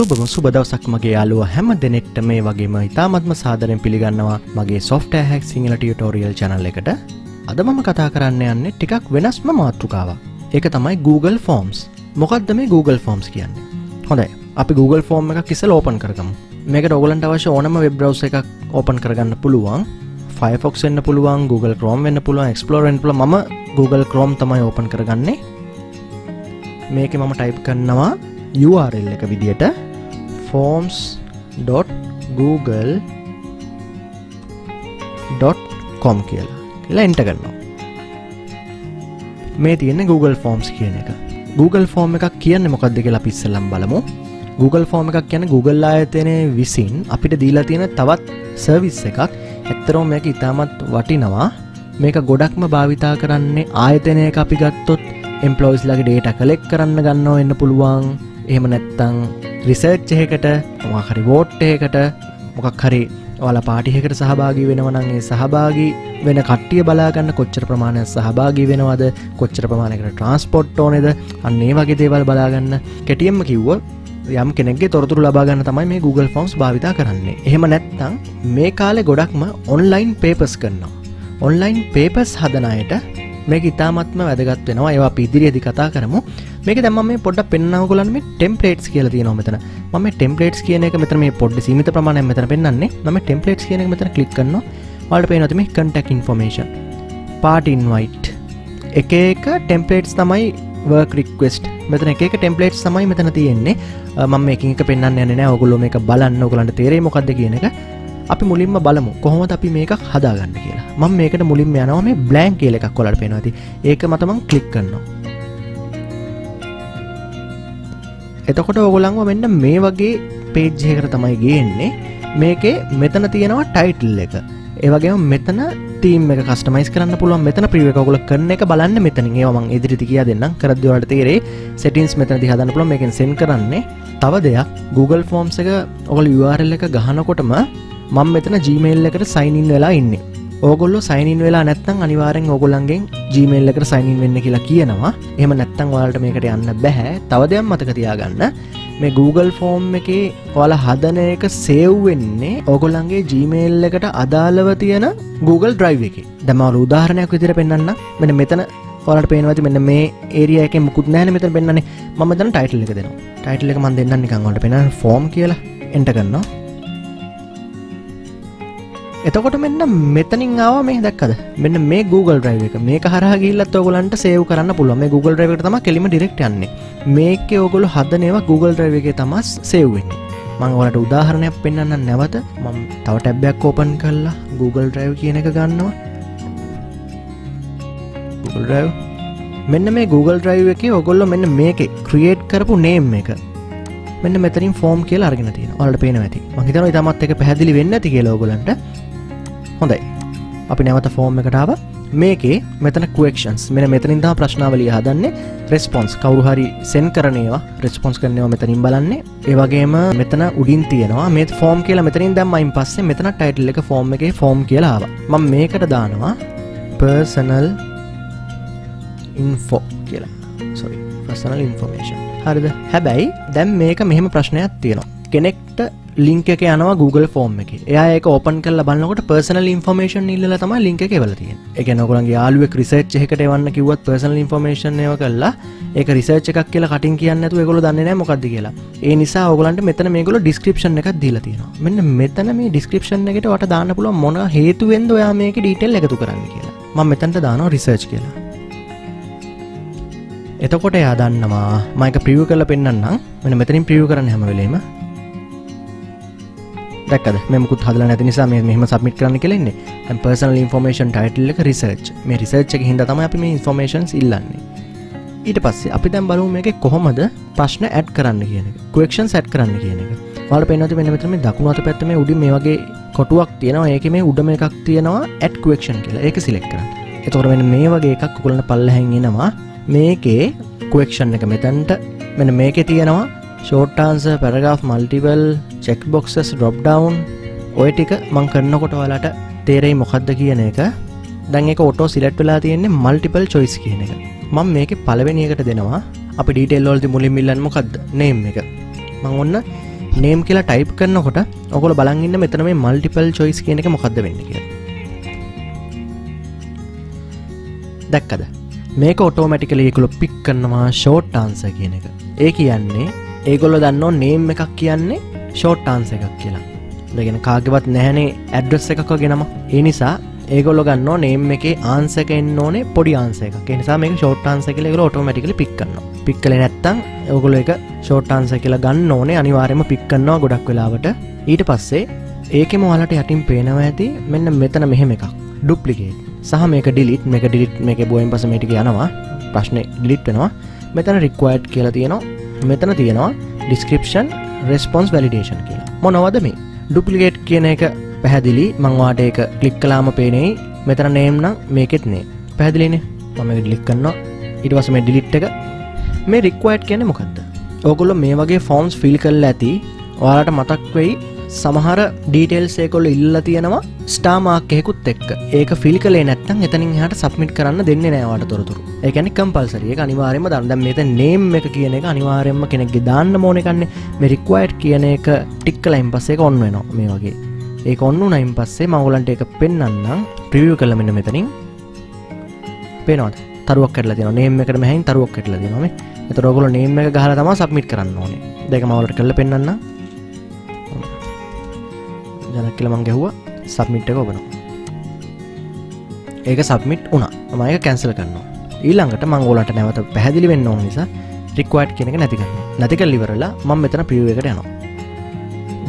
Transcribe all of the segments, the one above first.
සුබම සුබදවසක් මගේ යාලුව හැම දෙනෙක්ට මේ වගේම ඉතාමත්ම සාදරෙන් පිළිගන්නවා. මගේ සොෆ්ටෑ හැක් සිංහල ටියටෝරියල් චනල් එකට. අද මම කතා කරන්න යන්නේ ටිකක් වෙනස්ම මාතෘකාව ඒක තමයි Google ෆෝම්ස් මොකක්ද මේ Google ෆෝම්ස් කියන්නේ? හොඳයි. අපි Google ෆෝර්ම් එකක් කිසල ඕපන් කරගමු. මේක ඔගලන්ට අවශ්‍ය ඕනම වෙබ්‍රවස් එකක් ඕපන් කරගන්න පුළුවන්. ෆයිෆොක්ස් එන්න පුළුවන් Google Chrome වෙන්න පුළුවන් එක්ස්පලෝරෙන් පුල ම Google Chrome තමයි ඕපන් කරගන්නේ. මේක මම ටයිප් කරනවා URL එක විදියට. forms.google.com කියලා. කියලා එන්ට කරනවා. මේ තියෙන Google ෆෝම්ස් කියන එක. Google ෆෝර්ම් එකක් කියන්න මොකක්ද කියලා පිස්සල්ලම් බලමු. Google ෆෝර්ම් එකක් කියන Google ආයතනය විසින් අපිට දීලා තියෙන තවත් සර්විස් එකක්. ඇත්තරෝ මේක ඉතාමත් වටිනවා. මේක ගොඩක්ම භාවිතා කරන්නේ ආයතනය අපි ගත්තොත් එම්පලෝයිස් ලගේ ඩේට කලෙක් කරන්න ගන්නව එන්න පුළුවන්. එහෙම නැත්තං රිසර්ච් එහෙකට මොහරි වෝට්ටයකට මොකක් හරි ඔල පාටිහකට සහභාගී වෙනවනගේ සහභාගී වෙන කට්ටිය බලාගන්න කොච්චර ප්‍රමාණය සහභාගී වෙනවද කොච්චර ප්‍රමාණයකට ට්‍රන්ස්පොට් ඕනෙද අන්නේ වගේ දේවල් බලාගන්න. කෙටියම්ම කිව්ව යම් කෙනෙගේ තොරතුර ලබාගන්න තමයි මේ Google ෆෝම්ස් භාවිතා කරන්නේ. එහෙම නැත්තං මේ කාලෙ ගොඩක්ම ඔන්ලයින් පේපස් කරනවා. ඔන්ලයින් පේපස් හදනයට මේ ඉතාමත්ම වැදගත් වෙනවා. ඒවා පිදිරියදි කතා කරමු. මේක දැම මේ පොඩ පෙන්න්නවගලන් මේ ටෙම්පලේට්ස් කියල තියෙන මෙතන. ම ටෙම්පලේට්ස් කියන එක මෙතන මේ පොඩ් සීමිත ප්‍රමාණය මෙතන පෙන්න්නේ ම ටෙම්පලේට්ස් කියන මෙතන කලික් කරන්න වලට පේනොතම කටක් ඉන්ෆර්මේෂන් පාටින්වයිට් එක එක ටෙම්පලේට්ස් තමයි වර්ක් රික්වෙස්ට් මෙතන එක ටෙම්පලේට් සමයි මෙතන තියෙන්නේ. මම මේක පෙන්න්න යන ඔගුලො මේ බලන්න. ඔගලන්ට තේරේ මොකක්ද කියන එක. අපි මුලින්ම බලමු කොහොමද අපි මේක හදාගන්න කියලා. මම මේකට මුලින්ම යනවා මේ බ්ලෑන් කියල එකක් කොලට පෙනවති ඒක මතමං කලික් කරනවා. එතකොට ඔගොලංව මෙන්න මේ වගේ පේජ්ජයකට තමයි ගේන්නේ. මේකේ මෙතන තියෙනවා ටයිටල් එක. ඒවගේ මෙතන තීම එක කස්ටමයිස් කරන්න පුළුවන්. මෙතන ප්‍රියකගොල කරන එක බලන්න මෙතන ඒවමන් ඉදිරිති කිය දෙන්න කරදවලට තේරේ සෙටින්ස් මෙතන දිහදන්න පුළ මේකෙන් සෙන් කරන්නේ. තව දෙයක්. Google ෆෝම්ස් එක ඔගල් URL එක ගහනකොටම මං මෙතන Gmail එකට සයිනින් වෙලා ඉන්න. ඕගොල්ල සයිනින් වෙලා නැත්තං අනිවාරෙන් ඔගොලන්ගෙන් Gmail එකට සයිනින් වෙන්න කියලා කියනවා. එම නැත්තං වලට මේකට යන්න බැහැ. තවදයම් මතක තියාගන්න. මේ Google ෆෝම් එකේ ඔල හදන එක සේව්වෙන්නේ ඔගොල්ලන්ගේ Gmail එකට අදාළව තියෙන Google ඩ්‍රයිව එක. දමවල උදාහරණයක් විදිර පෙන්න්න මෙන මෙතන ඔලට පේනවති මෙන්න මේ ඒරියක මුකුත් නෑන මෙතන පෙන්න්නේ ම තන ටයිටල් එක දෙනවා. ටයිටල් එක මන් දෙන්න නිකංගොට පෙන ෆෝම් කියලා. එන්ට කරන්නවා එතකොට මෙන්න මෙතනින් ආව මේ දැක්කද? මෙන්න මේ Google Drive එක. මේක හරහා ගිහිල්ලත් ඔයගලන්ට සේව් කරන්න පුළුවන්. මේ Google Drive එකට තමයි කෙලිම ඩිරෙක්ට් යන්නේ. මේකේ ඔයගොල්ලෝ හදන ඒවා Google Drive එකේ තමයි සේව් වෙන්නේ. මම ඔයාලට උදාහරණයක් පෙන්වන්න නැවත. මම තව ටැබ් එකක් ඕපන් කරලා Google Drive කියන එක ගන්නවා. Google Drive. මෙන්න මේ Google Drive එකේ ඔයගොල්ලෝ මෙන්න මේකේ ක්‍රියේට් කරපු නේම් එක. මෙන්න මෙතරින් ෆෝම් කියලා අරගෙන තියෙනවා. ඔයාලට පේනවා ඇති. මම හිතනවා ඊටමත් එක පැහැදිලි වෙන්න ඇති කියලා ඔයගොල්ලන්ට. හොඳයි. අපි නැවත ෆෝර්ම් එකටාව මේකේ මෙතන කක්ෂන්ස් මෙන මෙතනින්දා ප්‍රශ්නාවලිය හදන්නේ රෙස්පොන්ස් කවරු හරි සෙන් කරනවා රෙස්පොන්ස් කරනවා මෙතනින් බලන්නේ. ඒවගේම මෙතන උඩින් තියෙනවා මේ ෆෝම් කියලා මෙතනින් දැම්මයින් පස්සේ මෙතන ටයිටල් එක ෆෝම් එක ෆෝම් කියලාව මං මේකට දානවා පර්සනල් ඉන්ෆෝ කියලා. සොරි පර්සනල් ඉන්ෆෝමේෂන් හරිද? හැබැයි දැම් මේක මෙහෙම ප්‍රශ්නයක් තියෙනවා. කෙනෙක්ට ලිංක එක යනවා Google ෆෝර්ම් එක. එය ඕපන් කල බලන්නකොට පර්සනල් ඉන්ෆර්මේෂන් ඉල්ල තම ලින්ක එක වලතිය එක නොකලගේ යාලුව ක්‍රිසේච් එකට වන්න කිවත් පර්සනල් ඉන්ෆර්මේෂන් ඒව කල්ලා ඒක රිසර්ච් එකක් කියලා කටින් කියන්න ඇතු ගොල දන්න මොකක්ද කියලා. ඒ නිසා ඔගලන්ට මෙතන මේගොල ඩිස්ක්‍රපෂන් එකක් දීලා තියෙනවා. මෙන්න මෙතන මේ ඩිස්ක්‍රපෂන් එකට වට දාන්න පුළුව මොන හේතුවෙන්ද ඔයා මේක ඩීටෙල් එකතු කරන්න කියලා. ම මෙතැන්ට දානවා රිසර්ච් කියලා. එතකොට එයා දන්නවා මයික ප්‍රියව කල පෙන්න්නම් මෙන මෙතනින් ප්‍රියව කරන්න හැමවෙලීම දැක්කද? මෙමුකුත් හදල නැති නිසා මේ මෙහම සබමිට කරන්න කෙලෙන්නේ. පර්සනල් ඉන්ෆර්මේෂන් ටයිටල් එක රිසර්ච් මේ රිසර්ච් එක හිද තම අපි මේ ඉන්ෆර්මේෂන්ස් ඉල්ලන්නේ. ඊට පස්සේ අපි දැම් බලුම එක කොහොමද ප්‍රශ්න ඇඩ් කරන්න කියන කක්ෂන් සැට් කරන්න කියන එක. වල පෙනති මෙ මෙතම දකුණුවත පැත්තම උඩි මේ වගේ කොටුවක් තියෙනවා. ඒක මේ උඩම එකක් තියෙනවා ඇඩ් කක්ෂන් කියලා. ඒක සිලෙක් කරන්න. එතොර වෙන මේ වගේ එකක් කුලන පල්ල හැඟෙනවා මේකේ කක්ෂන් එක මෙතැන්ට මෙන මේක තියෙනවා. Short answers paragraph multiple check boxes drop down ඔය ටික මං කරන්නකොට ඔයාලට තේරෙයි මොකක්ද කියන එක. දැන් එක ඔටෝ සිලට් වෙලා තියෙන්නේ මල්ටිපල් චොයිස් කියන එක. මං මේක පලවෙනියකට දෙනවා. අපි ඩීටෙල් ලෝල්ති මුලින් මිල්ලන්න මොකක්ද නේම් එක. මං ඔන්න නේම් කියලා ටයිප් කරනකොට ඔකොල බලගන්න මෙතන මේ මල්ටිපල් චොයිස් කියන එක මොකක්ද වෙන්න කිය දැක්කද? මේක ඔටෝමැටිකලේකුළු පික් කරනවා ෂෝට් ආන්ස කියන එක. ඒ කියන්නේ ඒගොල්ල දන්න නේම් එකක් කියන්නේ ෂෝට් ආන්ස එකක් කියලා. දෙගෙන කාගෙවත් නැහැනේ ඇඩ්‍රස් එකක ගෙනම ඒ නිසා ඒගොල්ල ගන්න නේම් එක ආන්සක එන්න ඕනේ පොඩි ආන්සක නිසා මේ ෂෝට් ආන්ස කියල ඔටෝමටිකල පික්කන්න පික්කල නැත්තං ඔගොල එක ෂෝට් ආන්ස කියලා ගන්න ඕනේ. අනිවාරයම පික්කන්නවා ගොඩක් වෙලාවට. ඊට පස්සේ ඒක මොහලට යටින් පේනවා ඇති මෙන්න මෙතන මෙහෙම එකක්. ඩුප්ලිකේට් සහ මේක ඩිලිට් මේක ඩිලිට් මේක බෝයින් පස මේටික යනවා. ප්‍රශ්නය ඩිලිට් වෙනවා. මෙතන රික්වයිඩ් කියලා තියෙනවා. මෙතන තියෙනවා ඩිස්ක්‍රපෂන් රෙස්පොන්ස් වැලිඩේෂන් කියලා. මොනවද මේ? ඩුපලිගේට් කියන එක පැහැදිලි. මංවාට ඒක කලික් කලාම පේනෙයි. මෙතන නේම්නම් මේකෙත් නේ. පැහැදිලිනේ? මම ඩිලික් කන්නවා ඉටවස මේ ඩිලිට් එක. මේ රික්වයිට් කියන මොකක්ද ඕගොල්ල මේ වගේ ෆෝම්ස් ෆිල් කල්ල ඇති. ඔයාලට මතක් වෙයි සමහර ඩීටෙල්සේකොල්ල ඉල්ල තියෙනවා ස්ටාමාක්කෙකුත් එක්ක. ඒක ෆිල් කලේ නැත්තන් එතනින් හට සබ්මිට් කරන්න දෙන්න නෑවාට තොරතුරු. ඒකැනි කම්පල්සරිය එක අනිවාරයම දන්ද මෙත නේම් එක කියන එක අනිවාරයෙන්ම කෙනෙක්ගේ දාන්න මෝනකන්නේ මෙරික්වයිට් කියන එක ටික්කලයින් පස්සේ ඔන්න වෙනවා මේ වගේ. ඒ ඔන්නු නයින් පස්සේ මවුලන්ට එක පෙන්න්නම් ප්‍රියව් කල මෙන්න මෙතනින්. පේනොත් තරුවක් කටල තින නේම එකට මෙහැයින් තරුවක් කටල දෙනම එත රොගල නේම එක ගහල තම සබ්මිට කරන්න ඕනේ. දෙක මවලට කල්ල පෙන්න්න ජනක් කියල මං ගැහ්වා. සබ්මිට් එක ඔබනවා ඒක සබ්මිට් වුණ. මයක කැන්සල් කරනවා. ඊළඟට මංගෝලට නැවත පැදිලි වෙන්න ඕන නිසා රික්වයිට් කෙනෙක නැතිකන්න නැතිකල් ඉවරලා මං මෙතන පියුව එකට යනවා.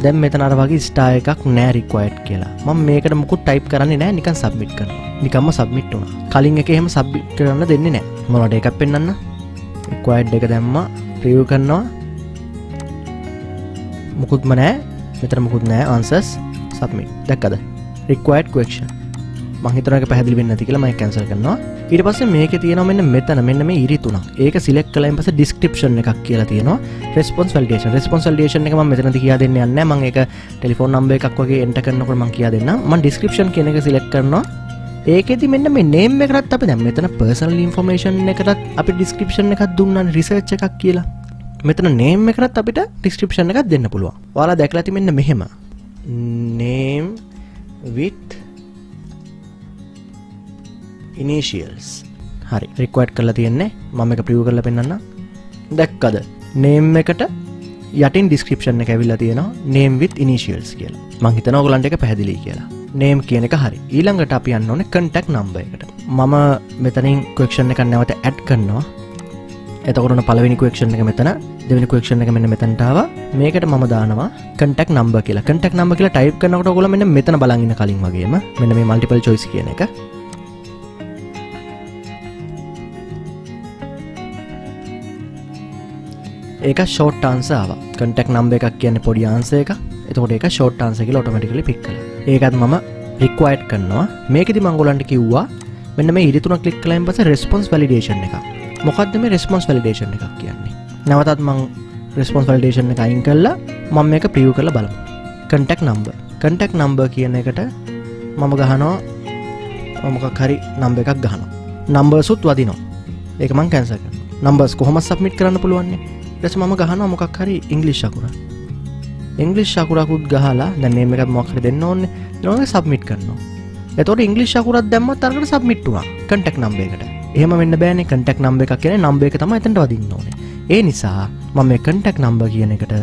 දැම් මෙතන අර වගේ ස්ටා එකක් නෑ රික්වයිට් කියලා. ම මේකට මුකුත් ටයිප් කරන්නේ නෑ නිකන් සබ්මිට් කරන නිකම්ම සබ්මිට් වුණ. කලින් එක එහෙම සබ්බිට් කරන්න දෙන්නේ නෑ මොලට එකක් පෙන්න්න රික්වයිඩ් එක දැම්ම ප්‍රියව් කරනවා. මුකුත්ම නෑ මෙතර මුකුත් නෑ අන්සස් සබ්මිට් දැක්කද? රික්වයිඩ් කක්ෂන් මහිතරක පැදිලි වෙන්න ති කියලා මයි කැන්සල් කරනවා. ඊට පස්ස මේක තියෙන මෙන්න මෙතන. මෙන්න මේ ඉරිතුන ඒක සිලෙක් කලයින් පස ඩිස්ක්‍රපෂන් එකක් කියලා තියෙනවා. රෙස්පොන්ස් වල්ඩේෂන් රෙස්පොන්ස් ල්ඩේෂන් එක මෙතන කියා දෙන්න යන්න ම එක ටෙලිෆෝන් නම්බ එකක් වගේ එන්ට කරනකට මං කියා දෙන්න ම ඩිස්ක්‍රපෂන් කියන එක සිලෙක් කරනවා. ඒකෙති මෙන්න මේ නේම් එකරත් අප දැ මෙතන පර්සනල් ඉන්ෆර්මේෂන් එකටත් අපි ඩිස්ක්‍රපෂන් එකක් දුන්නන් රිසර්ච් එකක් කියලා. මෙතන නේම් එකරත් අපිට ඩිස්ක්‍රපෂන් එකක් දෙන්න පුළුවන්. වාලා දැකලති මෙන්න මෙහෙම. නේම් විත් ඉනිශියල්ස් හරි රික්වට් කරලා තියෙන්නේ. මම එක ප්‍රියව කරලා පෙන්න්න දැක්කද? නේම් එකට යටින් ඩිස්ක්‍රපෂන් එක ඇවිල්ලා තියෙනවා. නේම් විත් ඉනිශියල්ස් කියලා. මංහිතන ඔගලන්ට එක පැදිලි කියලා. නේම් කියන එක හරි. ඊළඟට අපි යන්න ඕන කටක් නම්බ එකට. මම මෙතනින් කක්ෂණ එක නැවත ඇඩ් කරනවා. එතකොටන පලවෙනි කක්ෂණ එක මෙතන. දෙවනි කක්ෂණ එක මෙන්න මෙතැන්ටාව මේකට ම දානවා කටක් නම්බ කියලා. කටක් නම්බ කියලා ටයිප් කනකට ගොල මෙන්න මෙතන බලන්න කලින් වගේම මෙන්න මේ මල්ටිපල් චොයිස් කියන එක. ඒක ෂෝට් ආන්සාාව කටක් නම්බ එකක් කියන්න පොඩි ආන්සේක එතකොට එක ෂෝට් ආන්සක ඔටමටිකලි පික්කල ඒකත් මම රික්වයිට් කරනවා. මේකෙති මංගොලන්ට කිව්වා මෙන්න මේ ඉරිතුන කලික් කලයින් පස රෙස්පොන්ස් වලිඩේෂන් එක මොකක්ද මේ රෙස්පොන්ස් වලිඩේෂන් එකක් කියන්නේ? නවතත් මං රෙස්පොන්ස් වලිඩේෂන් එක අයින් කල්ලා මම මේක ප්‍රියව් කළ බලමු. කටක් නම්බ කටක් නම්බ කියන එකට මම ගහනවා. මොමක හරි නම්බ එකක් ගහන නම්බර්සුත් වදිනවා. ඒක මං කැන්සක නම්බස් කොහොම සබ්මිට් කරන්න පුළුවන්නේ ලෙස මම ගහන මොකක් හරි ඉංගලිෂ් අකුර ඉංගලිෂ් අකුරකුත් ගහලා දැන්නේ එකත් මොක්හර දෙන්න ඕන්න නොක සබ්මිට් කරනවා. එතොට ඉංගලිෂ් අකුරත් දැම්ම තරකට සබ්මිට්ටුවා කටෙක් නම්බේකට එහම වෙන්න බෑන. කටෙක් නම්බ එකක් කියන නම්බ එක තම ඇතට වදින්න ඕනේ. ඒ නිසා මම කටෙක් නම්බ කියන එකට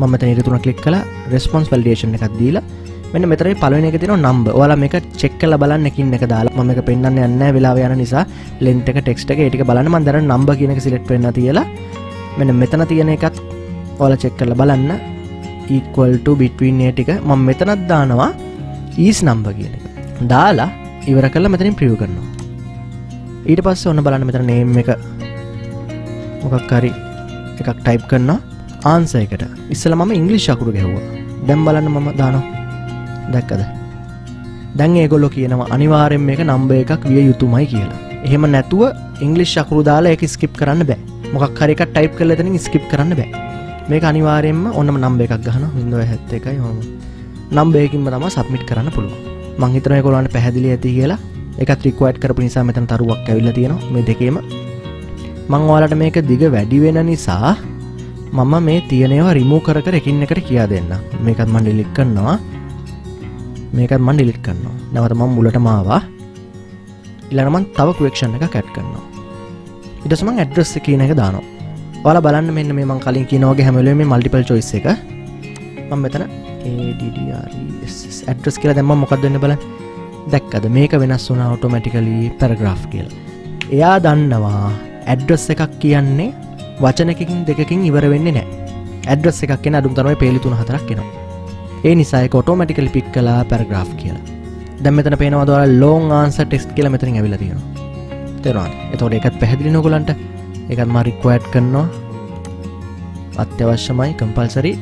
මම නිරතුන කලික් කල රෙස්පොන්ස් වල්ඩේෂන් එකක් දීලා. මෙන්න මෙතර පලවෙන එක තින නම්බ ඔල මේක චෙක්කල බලන්න එකින් එක දාලා. මක පෙන්න්න යන්න වෙලා යන නිසා. ලෙන්ටක ටෙක්ට එක ඒටික බලන්න. මන්දර නම්බ කියනක සිලෙට් වෙන්න තියලා. මෙන මෙතන තියෙන එකත් ඕල චෙක් කරල බලන්න. ඊක්වල්ට බිට්වීන් ඒ ටික. මං මෙතනත් දානවා ඊස් නම්බ කියන එක. දාලා ඉවර කල්ල මෙතනින් ප්‍රියව කරනවා. ඊට පස්ස ඔන්න බලන්න මෙතන නේම් එක. මොකක්කාරි එකක් ටයිප් කරන්න ආන්සයකට ඉස්සල මම ඉංගලිෂ් අකුරු ගැහ්වා. දැම් බලන්න මම දානවා. දැක්කද? දැන් ඒගොල්ලො කියනවා අනිවාරෙන් මේක නම්බ එකක් විය යුතුමයි කියලා. එහෙම නැතුව ඉංගලිෂ් අකුරු දාලා එක ස්කිප් කරන්න බෑ. මොකක් හරික ටයිප් කල තන ස්කිප් කරන්න බෑ. මේක අනිවාරයෙන්ම ඔන්නම නම්බ එකක් ගහන හිදුව හැත්ත එකයි. හොම නම්බයකින්ම තම සබ්මිට් කරන්න පුළුව මංහිතනය කොලන්ට පැහැදිලි ඇති කියලා. එක ත්‍රිකවයිට් කරපු නිසා මෙතන තරුවක් ඇවිල්ල තියෙනවා මේ දෙකේම. මංවාලට මේක දිග වැඩි වෙන නිසා මම මේ තියනේවා රිමූ කර කර එකින් එකට කියා දෙන්න මේකත් මන් ඩිලික් කරනවා. මේකත් මන් ඩිලිට් කරනවා. නැවත මම් මුලට මාවා ඉලනමන් තව කුවක්ෂණ එක කැට් කරනවා. ඉටසම ඇඩ්‍රස් කියන එක දානවා. ඔල බලන්න මෙන්න මේ මං කලින් කියනෝගේ හැමලේ මේ මල්ටිපල් චොයිස් එක. මං මෙතන ඇඩ්‍රස් කියලා දැම්ම මොකක්දන්න බල දැක්කද? මේක වෙනස් වුන ඔටෝමැටිකලී පැරග්‍රාෆ් කියලා. එයා දන්නවා ඇඩ්‍රස් එකක් කියන්නේ වචනකින් දෙකින් ඉවර වෙන්නේ නෑ ඇඩ්‍රස් එකක් කියෙන අඩුම් තරම පේලිතුන හතරක් කෙනවා ඒ නිසා කොටෝමටිකල් පික් කලා පැරග්‍රාෆ් කියලා. දැම්මතන පේනවදවල ලෝන් ආන්ස ටෙක්ස් කියල මෙතරින් ඇවිල තියෙනවා. තෙරවා එතොට එකත් පැහැදිලි නොගලන්ට එකත් මරික්වඇඩ් කරනවා. අත්‍යවශ්‍යමයි කම්පල්සරි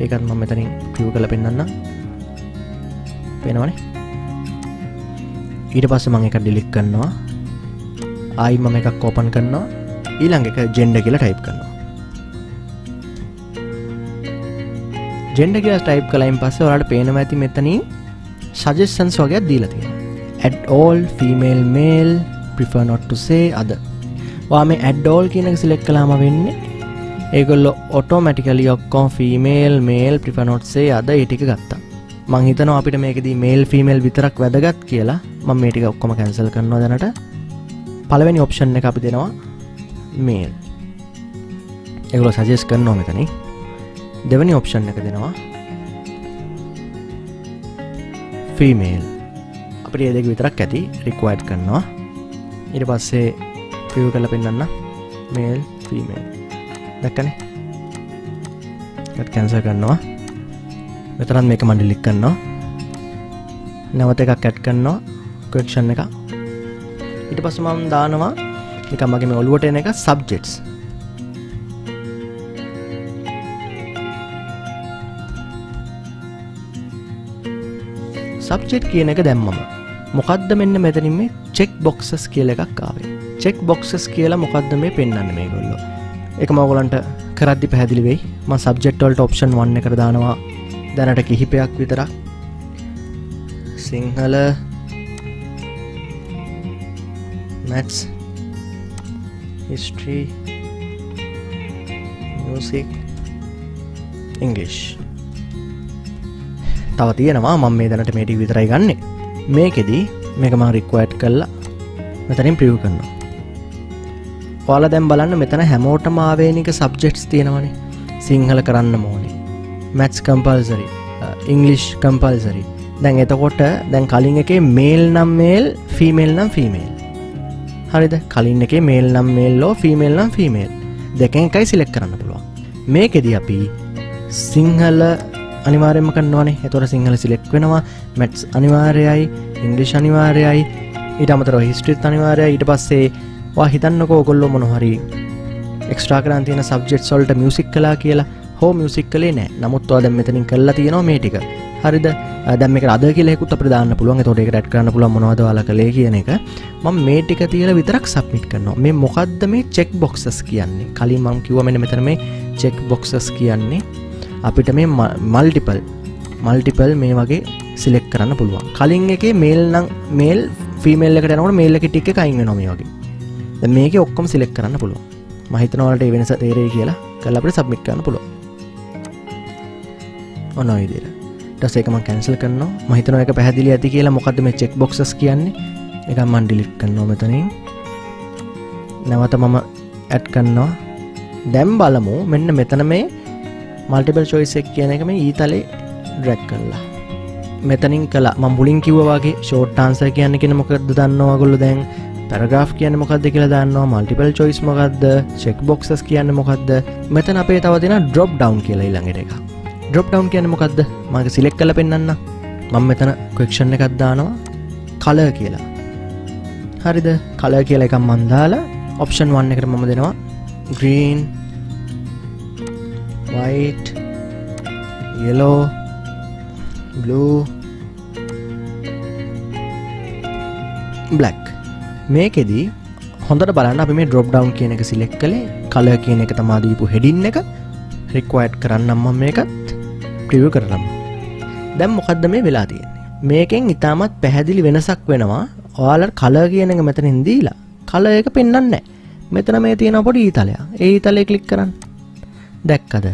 ඒකත් මම මෙතනින් කිව් කල පෙන්න්න පෙනවනේ? ඊට පස්ස මං එක ඩිලික් කරනවා. ආයි මම එකක් කෝපන් කරනවා. ඊළඟ එක ජෙන්ඩ කියලා ටයිප් කරනවා. ජෙන්ඩ කියලා ටයිප් කලයින් පස්ස වලට පේනව ඇති මෙතනින් සජෙස්සන්ස් වගේ දීලතිය add all female male prefer not to say අද වා මේ ඇඩ්ඩෝල් කියනක සිලෙක් කලාම වෙන්නේ ඒගොල්ල automatically ඔක්කෝම් female male prefer not to say අද ඒටික ගත්තා. මංහිතන අපිට මේකදී මේල් ෆිමේල් විතරක් වැදගත් කියලා මං මේටික ඔක්කොම කැන්සල් කරනවා දැනට. පළවෙනි ඔප්ෂන් එක අපි දෙනවා මේල් එගුල සජෙස් කරනවා මෙතන දෙවනි ඔප්ෂන් එක දෙනවා ෆීමේල් අපට ඒදෙක විතරක් ඇති රික්වයිඩ් කරනවා. ඉට පස්සේ ප්‍රියව කල පෙන්න්න මේල් ෆීමේල් දැක්කනේ? කැන්ස කරනවා. මෙතරත් මේක මඩිලික් කරනවා. නැවත එකක් කැට් කරනවා. කොක්ෂන් එක ඉට පස මම් දානවා එක මගේ මේ ඔලුවට එන එක සබ්ජෙට්ස් සබ්ජෙට් කියන එක දැම්මම. මොකක්ද මෙන්න මෙතනින් මේ චෙක් බොක්සස් කියල එකක් ආවේ. චෙක් බොක්සස් කියලා මොකක්ද මේ පෙන්න්න මේ ගොල්ලො එක මගොලන්ට කරද්දි පැහැදිලි වෙයි. ම සබ්ජෙක්ටවල්ට ඔප්ෂන් වන්න කර දානවා. දැනට කිහිපයක් විතරක්. Sinhala maths history music English තව තියෙනවා මම මේ දැනට මේටි විතරයි ගන්න. මේකෙදී මේකම රික්වයිට් කල්ලා මෙතනින් ප්‍රියව් කරනවා. ඔයාල දැම් බලන්න මෙතන හැමෝට මාවේනික සබ්ජෙක්ස් තියෙනවනේ. සිංහල කරන්න මෝනේ මැත්ස් කම්පල්සරි ඉංගලිෂ් කම්පල්සරි දැන් එතකොට දැන් කලින් එක මේල් නම් මේල් ෆිමේල් නම් ෆිමේල් හරිද? කලින් එක මේල් නම් මේල්ලෝ ෆිමේල් නම් ෆිමේල් දෙකෙන් එකයි සිලෙක් කරන්න පුළුවන්. මේකෙද අපි සිංහල අනිවාරයම කන්නවනේ එතොට සිංහල සිලෙක් වෙනවා. මැට්ස් අනිවාර්යයි ඉංගලිෂ් අනිවාර්යයි ඊට අමතර හිස්ට්‍රිත් අනිවාරය ඊට පස්සේ වා හිතන්නකෝ ඔගොල්ලො මොනහරි එක්ස්ට්‍රා කරන් තියෙන සබ්ජෙට් සොල්ට මියසික් කලා කියලා. හෝ මියසික් කලේ නෑ. නමුත්වා දැම් මෙතනින් කල්ලා තියෙනවා මේටික හරිද? දැම අද කියලෙකුත් ප්‍රධාන පුළුවන්. තොට එක ට් කරන්න පුළ මොනවදවාල කළේ කියන එක. ම මේ ටික තියල විතරක් සබ්මිට් කරනවා. මේ මොකක්ද මේ චෙක් බොක්සස් කියන්නේ? කලින් මං කිවමෙන මෙතන මේ චෙක් බොක්සස් කියන්නේ අපිට මේ මල්ටිපල් මල්ටිපල් මේ වගේ සිලෙක් කරන්න පුළුවන්. කලින් එක මේල් නම් මේල් ෆිමල් එකට නට මේල්ලක ටික් එකයින්න නොම වගේ. මේක ඔක්කොම සිලෙක් කරන්න පුළුව මහිතනවලට වෙනස තේරේ කියලා. කල්ලපට සබ්මික් කරන්න පුළුව ඔන්න විදිර ටසේකම කැන්සල් කරන්න මහිතන එක පැහදිලි ඇති කියලා මොකද මේ චෙක් බොක්සස් කියන්නේ. එක මන් ඩිලිට් කරනවා මෙතනින්. නැවත මම ඇඩ් කරනවා. දැම් බලමු මෙන්න මෙතන මේ මල්ටිබල් චොයිසෙක් කියන එක මේ ඊතලේ ඩ්‍රැක් කරලා. මෙතනින් කලා මම්බුලින් කිව්වාගේ ෂෝට්ටාන්ස කියන්න කෙන මොකක්ද දන්නවාගොල්ල දැන්? පැරග්‍රාෆ් කියන්න මොකක්ද කියලා දන්නවා? මල්ටිපල් චොයිස් මොකක්ද චෙක් බොක්සස් කියන්න මොකක්ද මෙතන අපේ තවතින ඩොප් ඩවන් කියලා ඉළඟට එක ඩොප් ඩවන් කියන්න මොකක්ද මගේ සිලෙක් කල පෙන්න්න මං මෙතන කොක්ෂණ එකක් දානවා. කල කියලා. හරිද? කල කියලා එකම් මන්දාලා ඔප්ෂන් වන්න එකට මම දෙනවා. Green white yellow blue black. මේකෙදී හොඳට බලන්න අපි මේ ඩොප් ඩවන්් කියන එක සිලෙක් කළේ කල කියන එක තමාදීපු හෙඩින්න එක. රික්වයිට් කරන්නම්ම මේකත්. ප්‍රිව කරනම් දැම් මොකක්ද මේ වෙලා තියෙන්නේ? මේකෙන් ඉතාමත් පැහැදිලි වෙනසක් වෙනවා. ඔයාලට කල කියන එක මෙතනින් දීලා. කල එක පෙන්න්නන්න මෙතන මේ තියෙන පොඩි ඊතලයා ඒ තලය කලික් කරන්න. දැක්කද?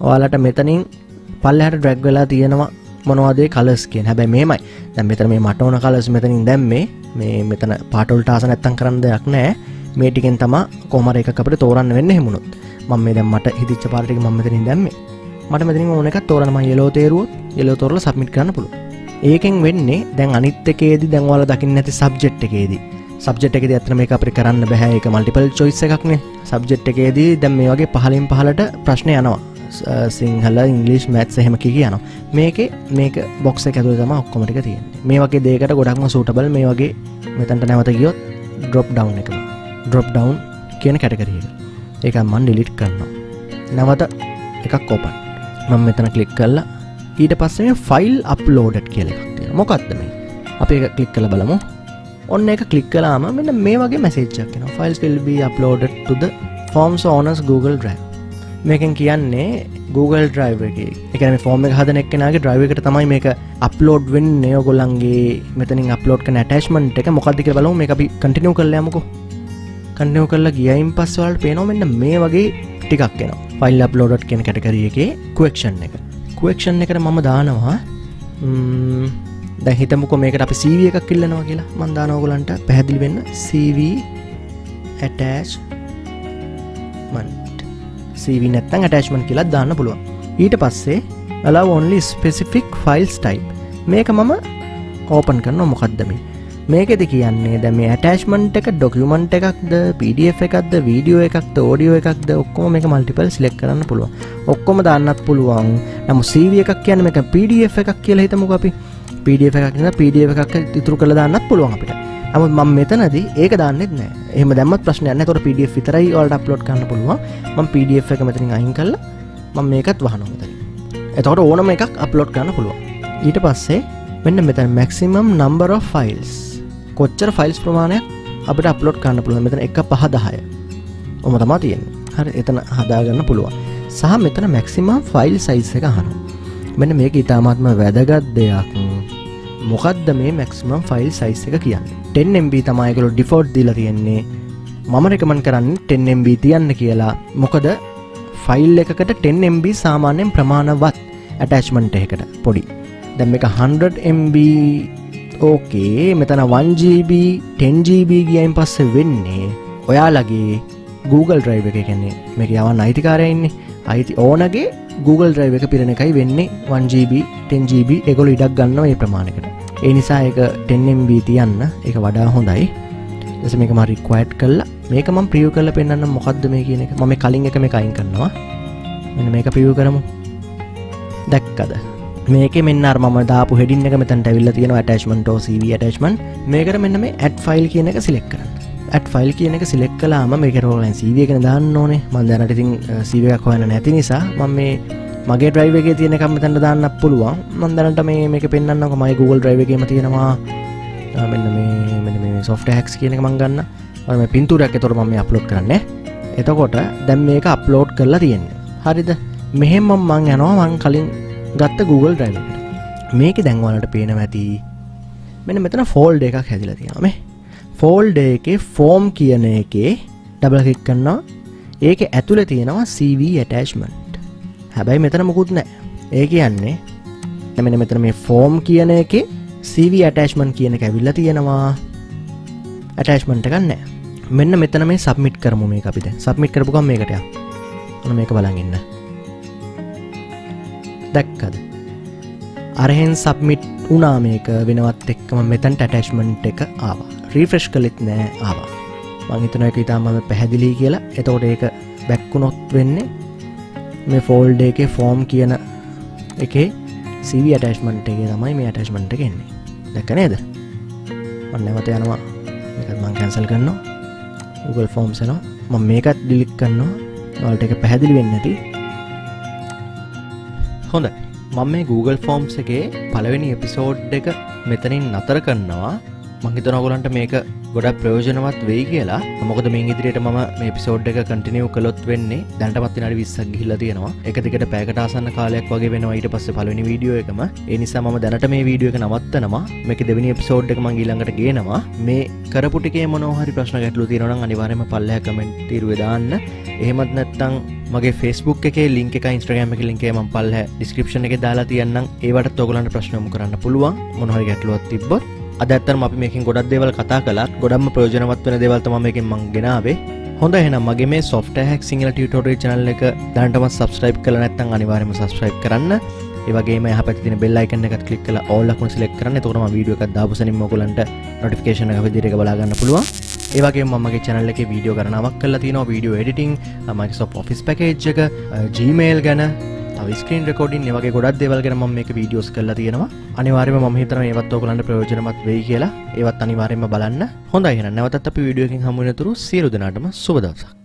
ඔයාලට මෙතනින් පල්ලහට ඩ්‍රැග් වෙලා තියෙනවා මොනවාදේ කලස් කියෙන් හැබැ මේමයි. දැම් මෙතර මේ මට ඕන කලස් මෙතනින් දැම්මේ. මේ මෙතන පාටොල්ට ආස නැත්තන් කරන්න දෙයක් නෑ මේ ටිකෙන් තම කොමර එක අපට තෝරන්න වෙන්න හෙමුණුත් මම මේ දැම්මට හිදිච්ච පාටික මතරින් දැම්මේ. මට මෙතින් ඕන එක තෝරනම යෙලෝ තේරුවත් යෙලෝ තොරල සබ්මිට කරන්න පුළුව ඒකෙන් වෙන්නේ දැන් අනිත් එකේදී දැන්වාල දකින්න නැති සබ්ජෙට් එකේදී. සබ්ජෙට් එකද ඇතන මේ අපට කරන්න බැහැ එක මල්ටිපල් චොයිස එකක්නේ සබ්ජෙට් එකේදී දැම් මේ වගේ පහලින් පහලට ප්‍රශ්නය යනවා. සිංහල ඉංගලිස් මැත් එහෙම කි කියන මේක මේක බොක්ස ඇතු තම ඔක්කොමටික තියෙන් මේ වගේ දේකට ගොඩක්ම සූටබල් මේ වගේ මෙතැන්ට නැවත ගියොත් ඩොප් ඩව් එක ඩොප් ඩව් කියන කැටකරියක ඒක මන් ඩිලිට් කරනවා. නැවත එකක් කෝපන් මම මෙතන කලික් කල්ලා ඊට පස්සේ ෆයිල් අප්ලෝඩට් කියල එකක් මොකක්ද මේ? අපි එක කලික් කළ බලමු. ඔන්න එක කලික් කලාම මෙන්න මේ වගේ මැසේච්චක් කෙන files will be uploaded to the forms owners Google Drive. මේකෙන් කියන්නේ Google Drive එක එකන ෆෝර්ම එක හදන එක්නගේ ඩ්‍රයිව එකට තමයි මේක අප්ලෝඩ් වෙන් නයෝගොල්ලන්ගේ මෙතනින් අප්ලෝඩ් කන ටේස්මන්ට් එක මොකක්දික බලු මේ අපි කටිනව කරලයමකු කන්නව කරලා ගියයින් පස්සවලට පේනොමෙන්න්න මේ වගේ ටිකක් කෙන ෆයිල් අප්ලෝඩට් කෙන කැටකරිය එක කුවක්ෂන් එක. කුවක්ෂන් එකට මම දානවා දැ හිතමුක මේකට අපි සීව එකක් කිල්ලනවා කියලා. මන්දානෝගලන්ට පැහැදිලි වෙන්න. CV ඇටෑච් මන්ට CV නැත්තන් ඇටෑච්මන් කියලත් දාන්න පුළුවන්. ඊට පස්සේ අලා ඔන්ලි ස්පෙසිෆික් ෆයිල්ස් ටයි් මේක මම ඕපන් කරන මොකක්දමි මේකෙද කියන්නේ දැම ඇටෑච්මන්ට් එක ඩොකියමන්ට් එකක්ද PDF එකක්ද වීඩියෝ එකක්ද ෝඩියෝ එකක්ද ඔක්කෝ මේ මල්ටිපල් සිලෙක් කරන්න පුළුවන්. ඔක්කොම දන්නත් පුළුවන්. නමු සීවිය එකක් කියන්න එක PDF එකක් කියල හිතමු අපි. PDF එකක්න PDF එකක් ඉතුරු කළ දන්නත් පුළුවන් අපිට. නමුත් මම මෙතනද ඒක දන්නෙත් නෑ. එහම දැමත් ප්‍රශ්නයන්න තොර PDF විතරයි ඔල්ට අප්ලෝඩ් කරන්න පුළුවන්. ම PDF එක මෙතරින් අහින් කල්ල මම මේකත් වහනොමත එතකොට ඕනම එකක් අප්ලෝඩ් කරන්න පුළුවන්. ඊට පස්සේ මෙන්න මෙතැන් මැක්සිමම් නම්බර ෆයිල්ස් කොච්චර ෆයිල්ස් ප්‍රමාණයක් අපට අප්ලෝඩ් කරන්න පුළුවන්. මෙතන එක පහ දහය. ඔම තමා තියෙන් හරි එතන හදාගන්න පුළුවන්. සහ මෙතන මැක්සිමම් ෆයිල් සයිස් එක හනු මෙන්න මේක ඉතාමත්ම වැදගත් දෙයක්. මොකක්ද මේ මැක්සිමම් ෆයිල් සයිස් එක කියන්න? 10MB තමයිකලු ඩිෆෝඩ් දිල තියෙන්නේ. මම රෙකමන් කරන්න 10MB තියන්න කියලා. මොකද ෆයිල් එකකට 10MB සාමාන්‍යයෙන් ප්‍රමාණවත් ඇටච්මන්ට එකට පොඩි. දැම් එක 100MB ඕකේ මෙතන 1GB 10GB ගියයින් පස්ස වෙන්නේ ඔයාලගේ Google Drive එක කැන්නේ මේක යවන්න අයිතිකාරයන්නේ අයිති ඕනගේ Google Drive එක පිරණ එකයි වෙන්නේ 1GB 10GB එකොල ඉඩක් ගන්න ඒ ප්‍රමාණකට ඒ නිසා එක 10MB තියන්න. එක වඩා හොඳයි. ලෙස මේක ම රික්වයිට් කල්ලා මේක ම ප්‍රියෝ කල පෙන්න්න මොකක්ද මේ කියන එක? ම කලින් එක මේ කයින් කරනවා. මෙ මේක ප්‍රියෝ කරමු. දැක්කද? මේක මෙන්න ම දාපු හෙඩින් එක මෙතැන්ට විල්ල තියෙන ටේස්මන්ටෝ සව ටේස්මන් මේකට මෙන්න මේ ඇඩ් ෆයිල් කියන එක සිලෙක් කරන්න. ඇඩ් ෆයිල් කියන එක සිලෙක් කලාම මේකරෝලන් සීවියගෙන දාන්න ඕනේ. මන්දනට ඉතින් සීවයක් හොයන නැති නිසා මම මේ මගේ ඩ්‍රයිවගේ තියෙනකම් මෙතැන්ට දාන්න පුළුවන්. මන්දනට මේ මේක පෙන්න්නක මයි Google ඩ්‍රයිවගේම තියෙනවා. මෙන්න මේ මෙ මේ සොෆ්ට හැක්ස් කියනක මංගන්න ඔම පින්තුරයක් තොර ම අප්ලෝඩ් කරන්න. එතකොට දැම් මේක අප්ලෝඩ් කරලා තියෙන්නේ. හරිද? මෙහෙම මං යනවා. මං කලින් ගත්ත Google ඩ්‍රයිව මේක දැන්වලට පේනව ඇති. මෙන මෙතන ෆෝල්ඩ එකක් හැදිල තියෙනම ෆෝල්ඩ එක ෆෝම් කියන එකේ ඩබල කික් කන්නවා ඒක ඇතුළ තියෙනවා CV ඇටස්මන්ට් හැබැයි මෙතන මුකුත් නෑ ඒ කියන්නේ එමෙන මෙතන මේ ෆෝම් කියන එක CV ඇටස්මන් කියන එක ඇවිල්ල තියෙනවා. ඇටස්මන්ට ගන්න මෙන්න මෙතන මේ සබමිට් කරමු මේ අපිට සබමිට් කරපුකම් මේකට ඕන මේක බලගන්න දැක්කද? අරහෙන් සබමිට් උනා මේක වෙනවත් එක්කම මෙතන් ටැටස්මන්ට් එක ආවා. රීෆ්‍රෙෂ් කලෙත් නෑ ආවා. මංහිතන එක ඉතාමම පැහැදිලි කියලා. එතෝට ඒක බැක්කුණොත් වෙන්නේ මේ ෆෝල්ඩ එක ෆෝම් කියන එකේ සිවි අටස්මන්ට එක තමයි මේ අටස්මන්ට කෙන්නේ දැක නේද? ඔන්නමත යනවා. මං කැන්සල් කරනවා. Google ෆෝම්සනවා ම මේකත් ඩිලික් කරනවා. වලට එක පැහැදිලි වෙන්නති හොඳ මම මේ Google ෆෝම්ස් එකේ පළවෙනි එපිසෝඩ් එක මෙතනින් නතර කරනවා. මහිතනගොලන්ට මේක ගොඩක් ප්‍රයෝජනවත් වෙයි කියලා. මොකද මේ ඉදිරියට ම මේ පිසෝඩ් එක කටිනියව කළොත් වෙන්නේ දැන්ටමත් නට විස්සක් ගිහිල තියෙනවා. එකතිකට පැකටාසන්න කාලයක් වගේ වෙන ඊට පස්ස පලනි වීඩියෝ එකම. එනිසා ම දැනට මේ වීඩියෝ එක නවත්තනවා. මේක දෙවනි පිසෝඩ් එක මංගීලඟට ගේනවා. මේ කරපුටිකේ මොනහරි ප්‍රශ්න ගැටලු තියෙනවන අනිවාරම පල්ලහ කමෙන්ට් තිරුවදාන්න එහෙමත් නැත්තං මගේ ෆස්බුක් එක ලින්ක එක ඉස්ට්‍රගම එක ලින්කේ ම පල්හ ඩිස්ක්‍රපෂන එක දාලා තියන්නම්. ඒවට තොගලන්ට ප්‍රශ්නම කරන්න පුළුවන්. මොහරි ගැටලුවත් තිබ්බොත්. අදත්තර අපි මේකින් ගොඩක් දෙවල් කතා කලත් ගොඩම ප්‍රයෝජනවත් වන දෙවල්තම මේකින් මංගෙනාවේ හොඳ එන මගේ මේ සොෆ්ට හැක් සිංහල ටියටෝරේ චනල්ල එක දන්ටම සබස්ක්‍රයිබ් කළ නැත්තන් අනිවාරම සබස්ක්‍රයිබ් කරන්න. ඒවගේ හ පති බෙල්ලයිකන එකත් කලික් කල ඔල්ලක්ම සිලෙක් කරන්න. තොරම වීඩියෝ එකක් දාපසනින් මොකලන්ට නොටිෆිකේෂන එක විදිරක බලාගන්න පුළුවන්. ඒවගේ මගේ චැනල්ල එක වීඩියෝ කරනාවක් කල තින වීඩියෝ එඩිටිං මයිසෝ ඔෆිස් පැකේජ් එක ජීමේල් ගැන ස්ක්‍රීන් රකෝඩින් වගේ ගොඩක් දෙවල්ගෙන ම මේ වීඩියෝස් කල තියෙනවා. අනිවාරම ම හිතන ඒවත් ඔකලන්ට ප්‍රයෝජනමත් වෙයි කියලා. ඒවත් අනිවාරෙන්ම බලන්න. හොඳ නැවතත් අපි වීඩියෝකින් හමුවනතුරු සියලු දෙනාටම සුබදවසක්